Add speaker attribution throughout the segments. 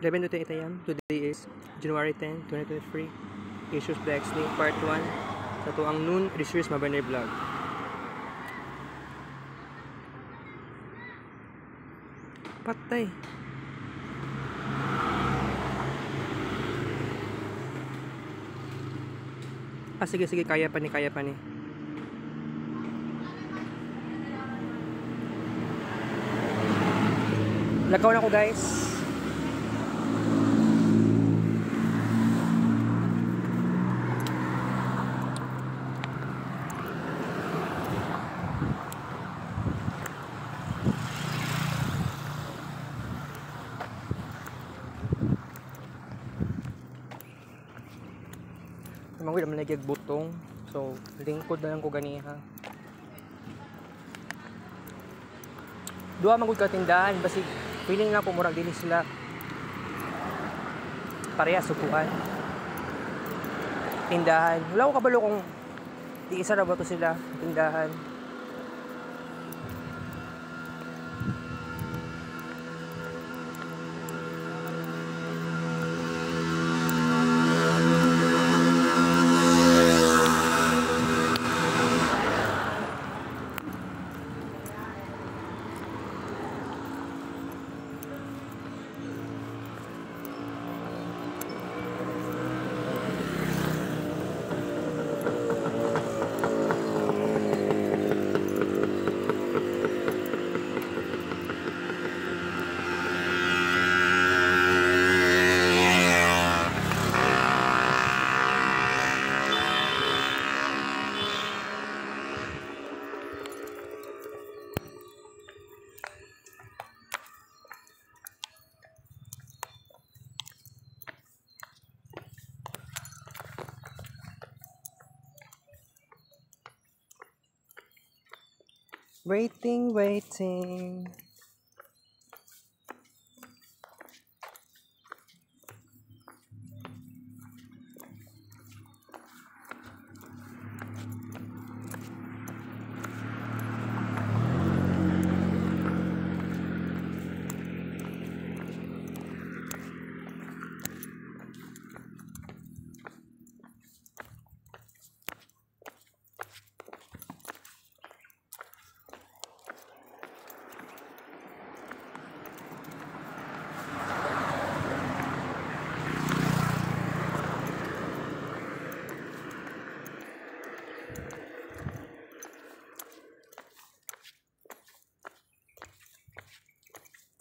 Speaker 1: 11 to 8 a.m. Today is January 10, 2023. Issues Flex Link Part 1 sa tuang noon Research Mabanay Vlog. Patay. Ah, sige, sige. Kaya pa ni, kaya pa ni. Lagaw na ko guys. Mangwid naman lagi butong. So, lingkod na lang ko ganiha. Duha magud ka tindahan basi feeling lang ko murag dinhi sila pareha sukuan. Tindahan. Wala ko kabalo kung di isa na ba to sila tindahan. Waiting, waiting.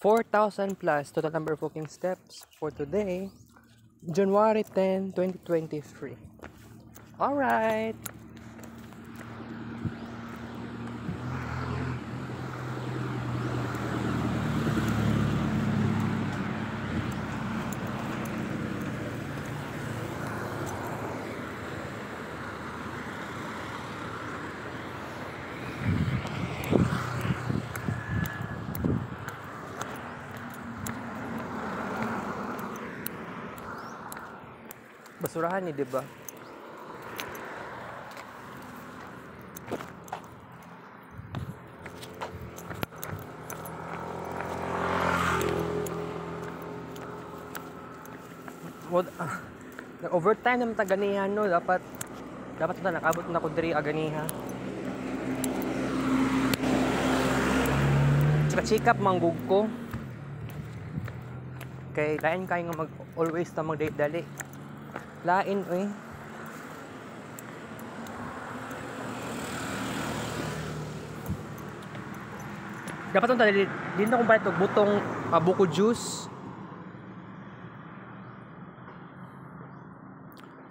Speaker 1: 4,000 plus total number of walking steps for today, January 10, 2023. All Basurahan ni, di ba? Ah, na overtime naman ta ganihan no dapat dapat ta nakabot na ko diri aganiha. Tsaka up manggug ko. Kay lain kay nga mag always ta magdali. Lain oy. Dapat tong dali din na kung to butong uh, buko juice.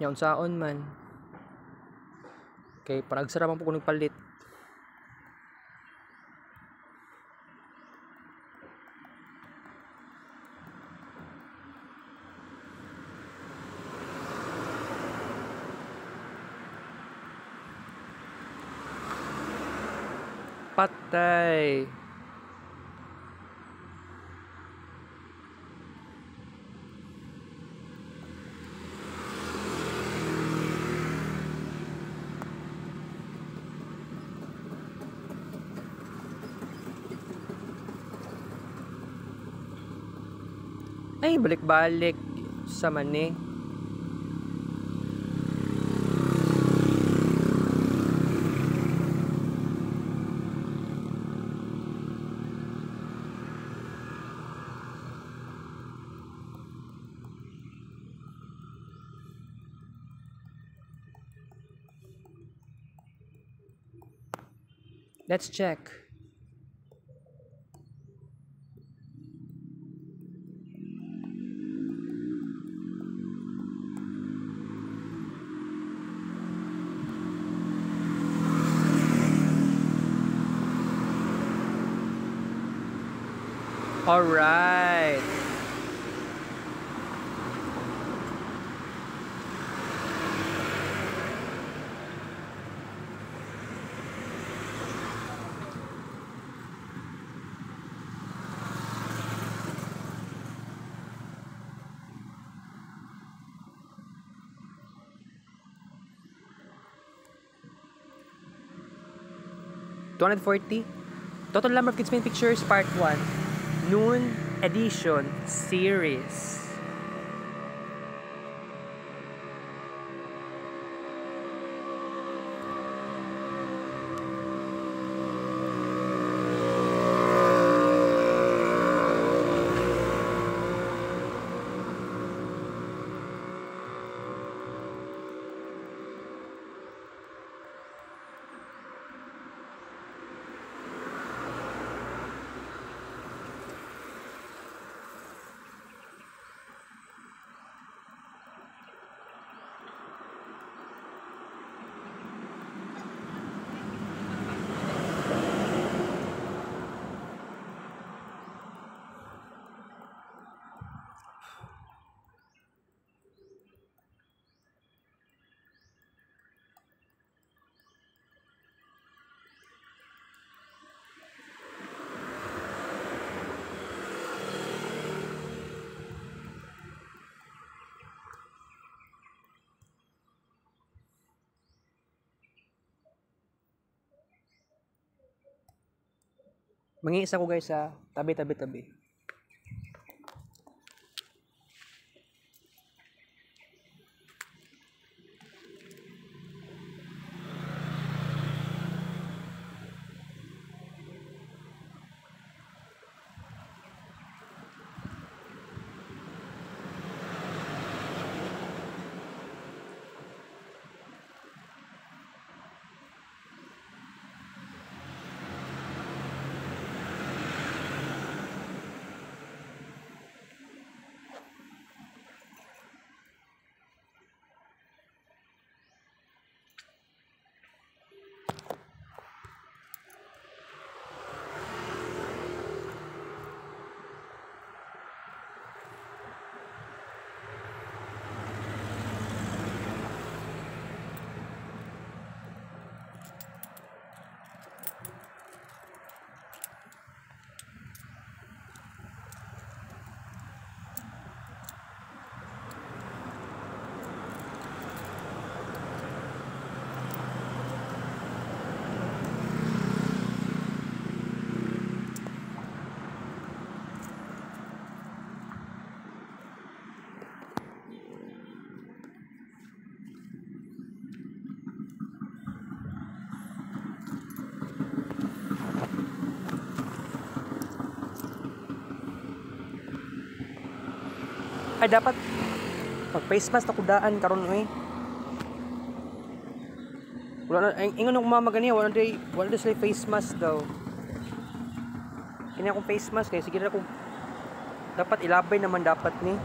Speaker 1: Yaon saon man. Kay parang sara man po kung Patay. Ay, balik-balik sa mani. Let's check. All right. Two hundred forty. Total number of kids pictures, part one. Noon edition series. Mangingis ako guys sa tabi Ay dapat pag face mask na kudaan karon oy. Wala na ingon og mama ganiya wala day wala day sila face mask daw. Kini akong face mask kay sige na ko dapat ilabay naman dapat ni.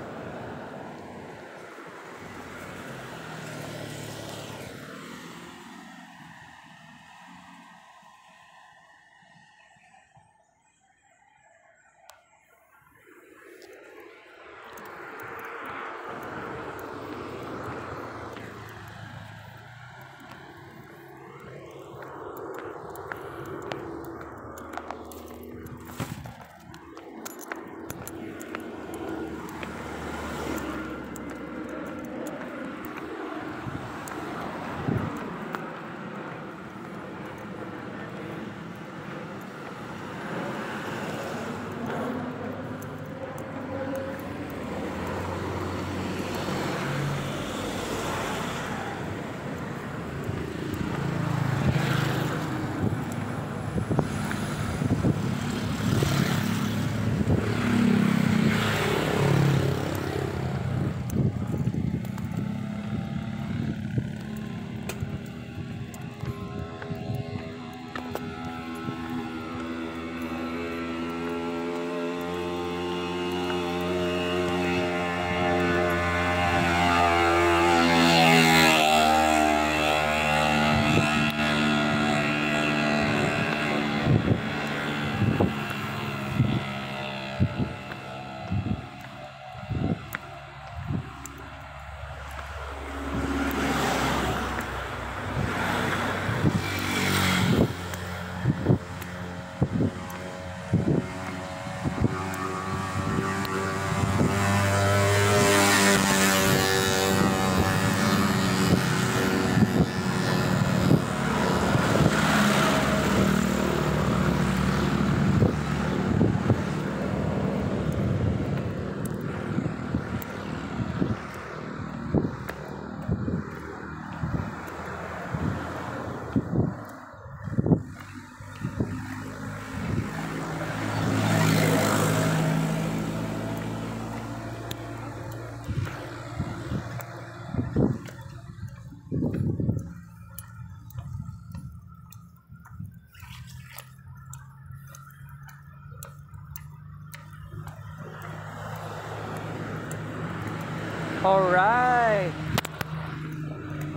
Speaker 1: Alright.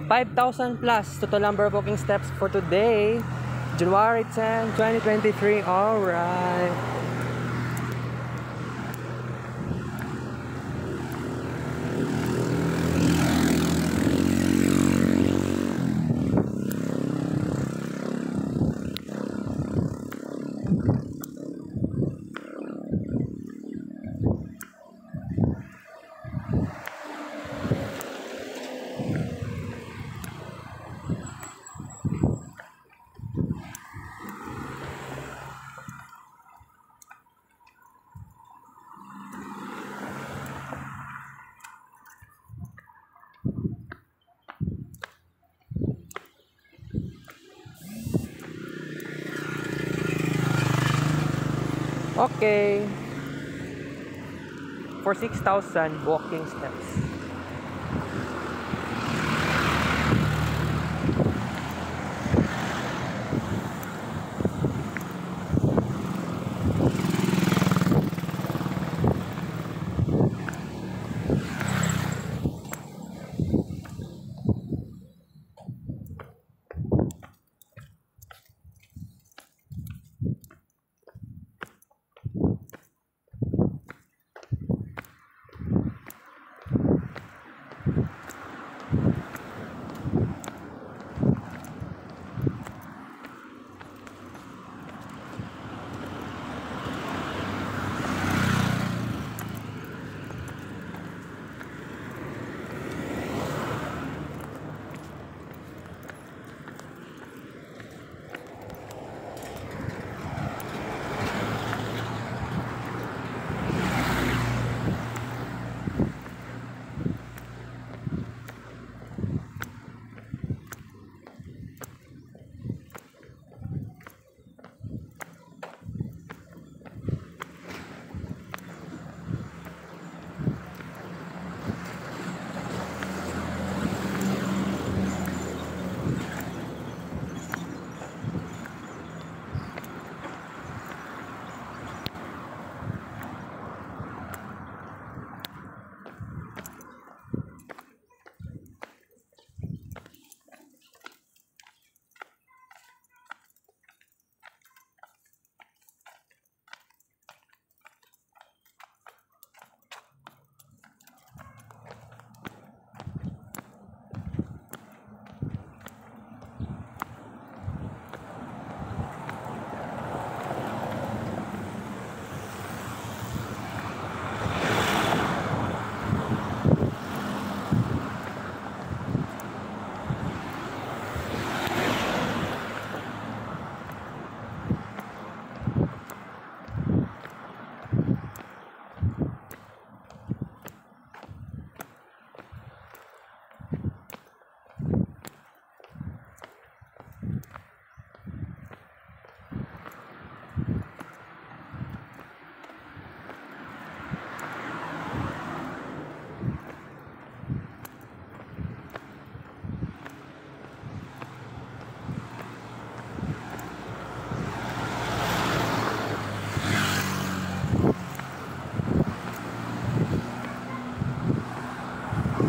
Speaker 1: 5,000 plus total number of walking steps for today. January 10, 2023. Alright. Okay. For 6,000 walking steps.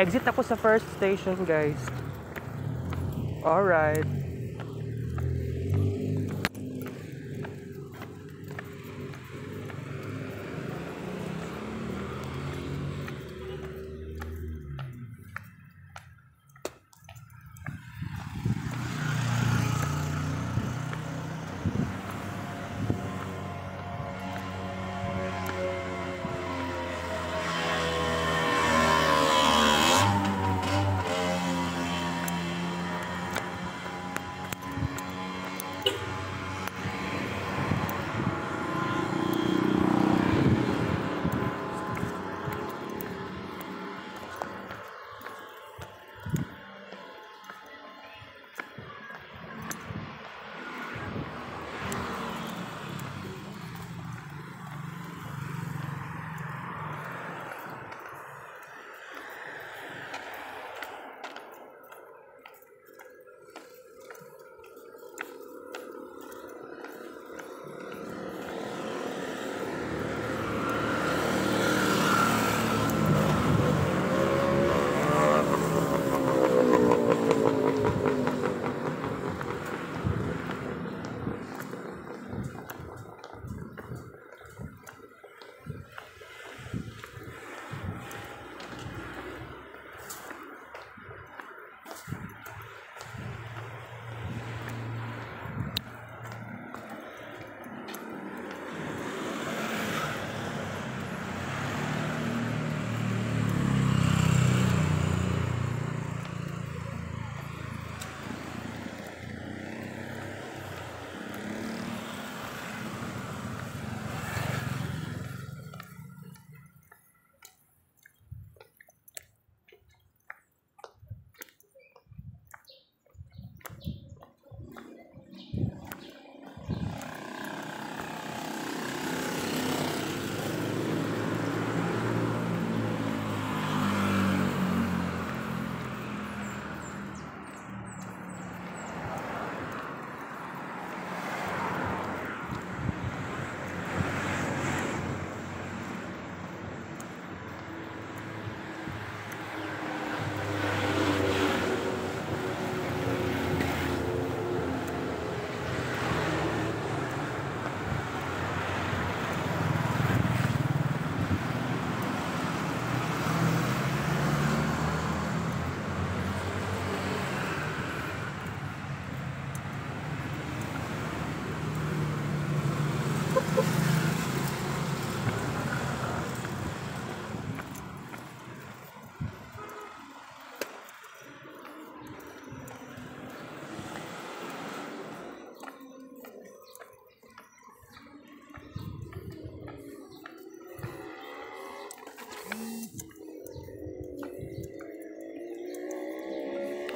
Speaker 1: Exit ako sa first station, guys. Alright.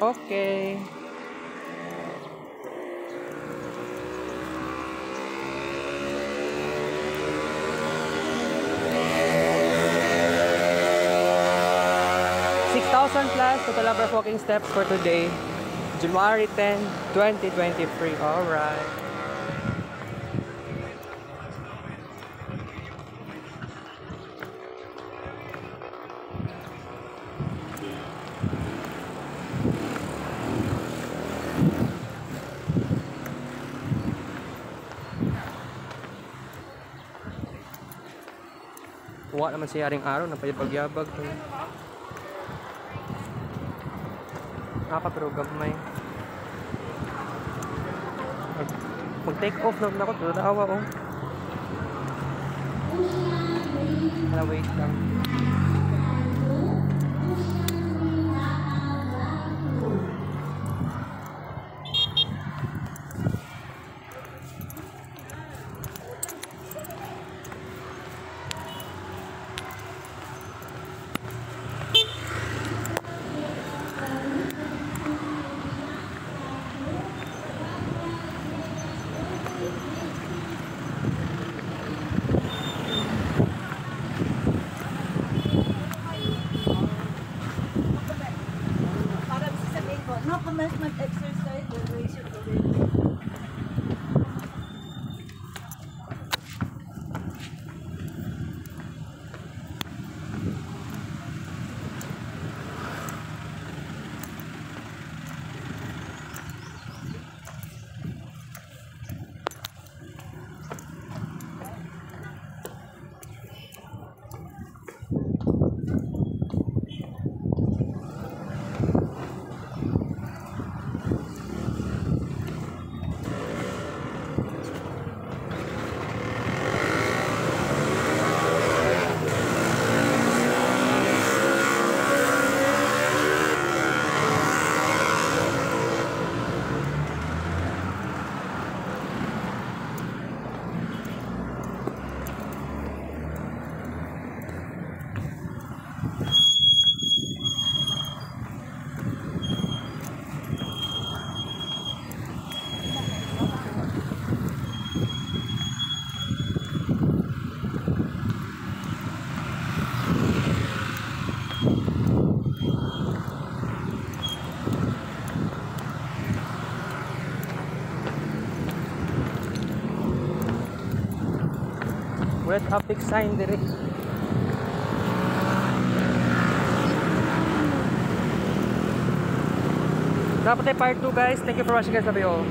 Speaker 1: Okay. Six thousand plus total number of walking steps for today. January 10, 2023. Alright. Kuha naman si Haring Araw ng pagyabag-yabag. Naka pero gamay. Mag- Mag-take off na ako. Tulad na awa oh. Wait lang. Wala traffic sign dire. Dapat ay part 2 guys. Thank you for watching guys. You all.